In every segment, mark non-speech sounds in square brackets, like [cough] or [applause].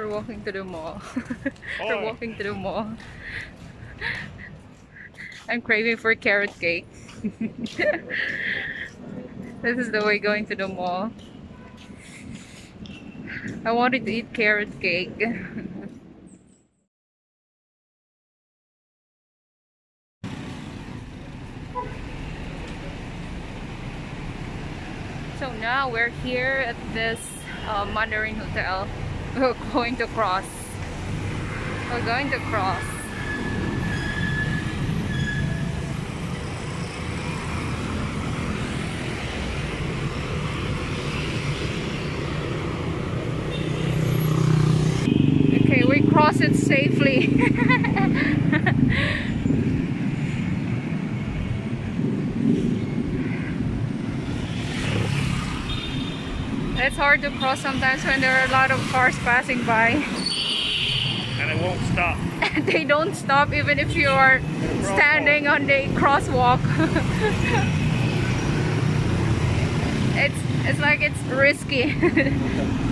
We're walking to the mall. [laughs] We're walking to the mall. I'm craving for carrot cake. [laughs] this is the way going to the mall. I wanted to eat carrot cake. [laughs] so now we're here at this uh, Mandarin Hotel. We're going to cross. We're going to cross. Okay, we cross it safely. [laughs] it's hard to cross sometimes when there are a lot of cars passing by. [laughs] And it won't stop. they don't stop even if you are standing on the crosswalk. [laughs] it's it's like it's risky. [laughs]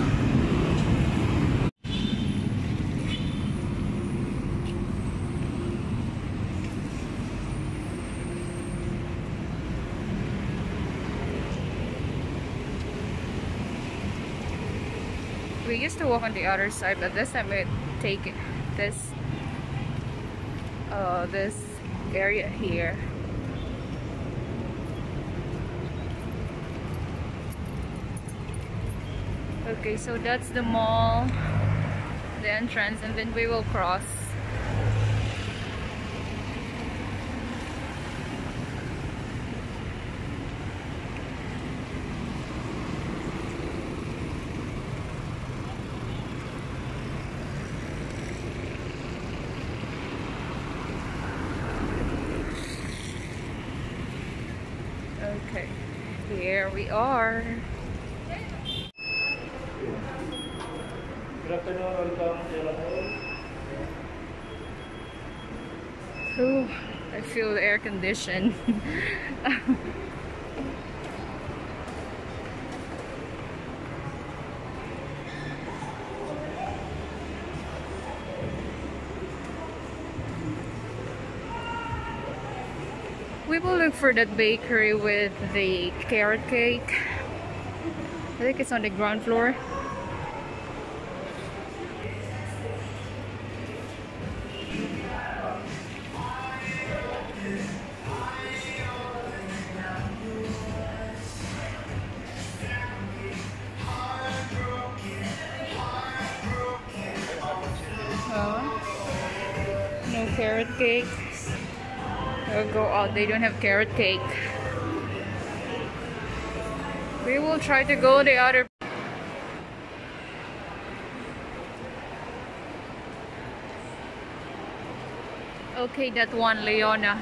we used to walk on the other side, but this time we take this uh, this area here. Okay, so that's the mall, the entrance, and then we will cross. Okay, here we are. Good afternoon, welcome to Ayala Ooh, I feel the air condition. [laughs] we will look for that bakery with the carrot cake. I think it's on the ground floor. Uh-huh. No carrot cake. They'll go out. They don't have carrot cake. We will try to go the other. Okay, that one, Leona,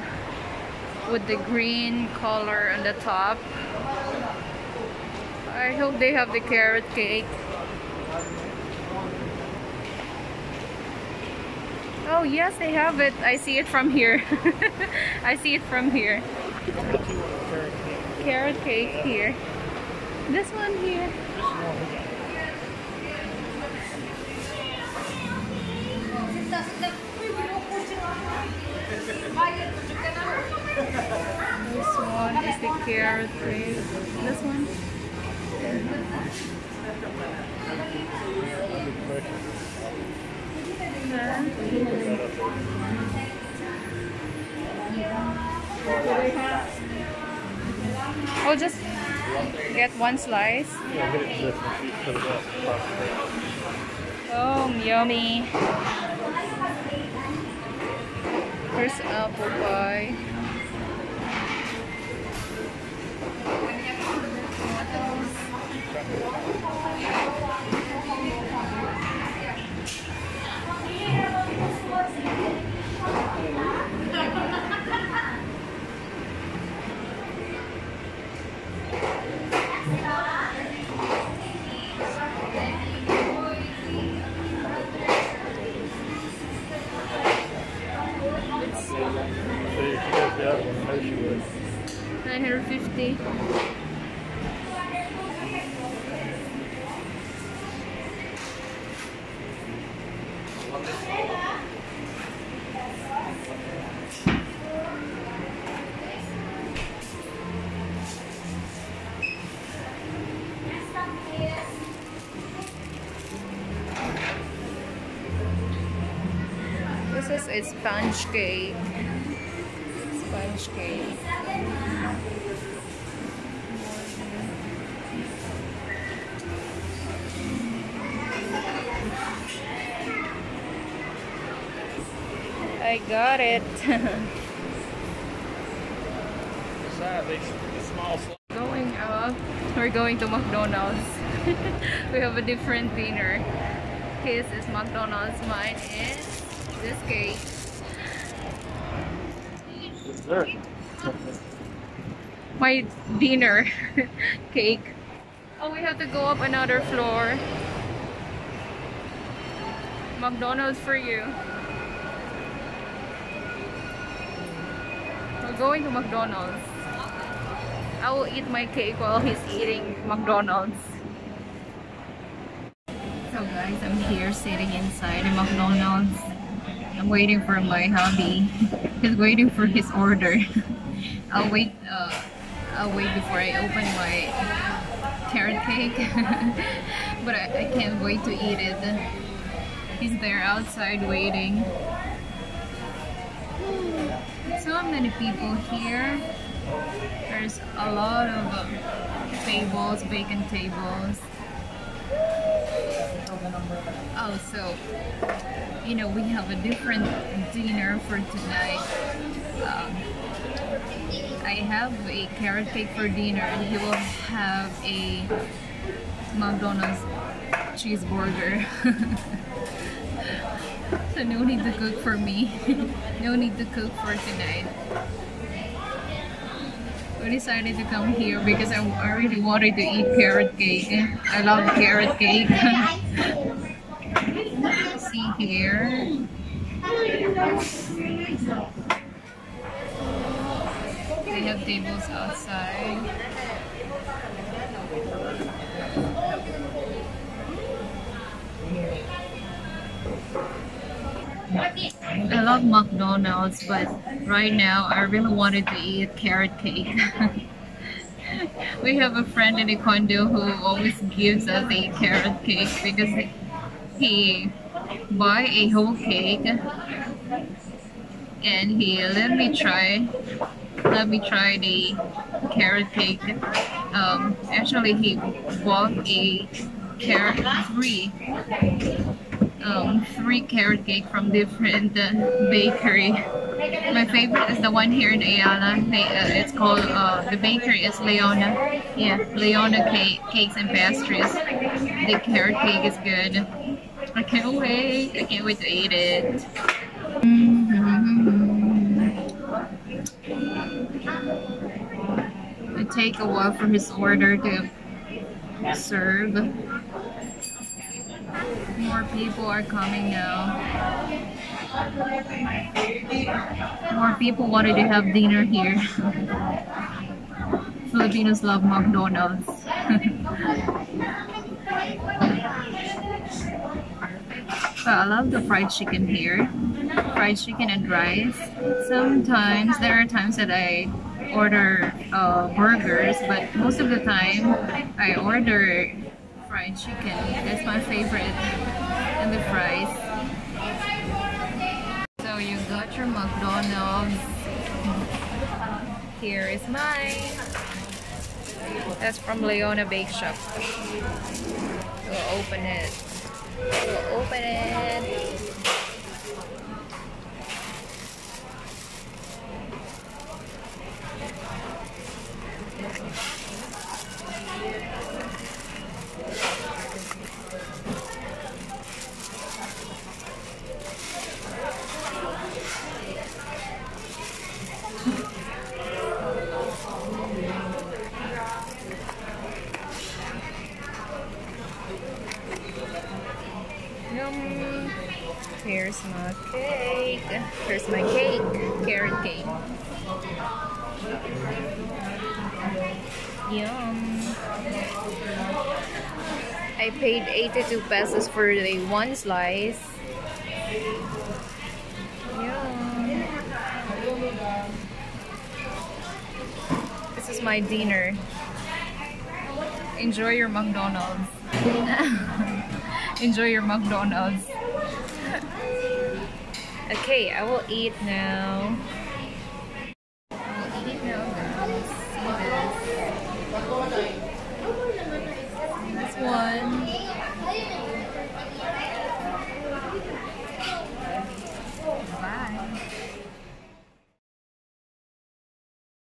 with the green color on the top. I hope they have the carrot cake. Oh yes, they have it. I see it from here. [laughs] I see it from here. Carrot cake here. This one here. This one is the carrot cake. This one. I'll just get one slice. Oh, yummy. Here's apple pie. 950. This is a sponge cake. Sponge cake. I got it. Side, they, the small slice. going up. We're going to McDonald's. [laughs] we have a different dinner. His is McDonald's. Mine is this cake. Dessert. [laughs] My dinner [laughs] cake. Oh, we have to go up another floor. McDonald's for you. We're going to McDonald's. I will eat my cake while he's eating McDonald's. So guys, I'm here sitting inside a McDonald's. I'm waiting for my hubby. He's waiting for his order. [laughs] I'll wait. Uh, I'll wait before I open my carrot cake. [laughs] but I, I can't wait to eat it. He's there outside waiting. So many people here. There's a lot of um, tables, vacant tables. Oh, so you know we have a different dinner for tonight. Um, I have a carrot cake for dinner, and he will have a McDonald's cheeseburger. [laughs] so no need to cook for me. [laughs] no need to cook for tonight. We decided to come here because I, really wanted to eat carrot cake. I love carrot cake. [laughs] See here. They have tables outside. I love McDonald's, but right now I really wanted to eat carrot cake. [laughs] we have a friend in condo who always gives us a carrot cake because he buy a whole cake and he let me try let me try the carrot cake um, actually he bought a carrot three um, three carrot cake from different uh, bakery my favorite is the one here in Ayala they, uh, it's called uh, the bakery is Leona yeah Leona cake, cakes and pastries the carrot cake is good I can't wait. I can't wait to eat it. It take a while for his order to serve. More people are coming now. More people wanted to have dinner here. [laughs] Filipinos love McDonald's. [laughs] But I love the fried chicken here. Fried chicken and rice. Sometimes, there are times that I order uh, burgers, but most of the time I order fried chicken. That's my favorite. And the fries. So you got your McDonald's. Here is mine. That's from Leona Bake Shop. We'll open it. We'll open it. Yum. Here's my cake. Here's my cake. Carrot cake. Yum. I paid 82 pesos for the one slice. Yum. This is my dinner. Enjoy your McDonald's. [laughs] Enjoy your McDonald's. Okay, I will eat now.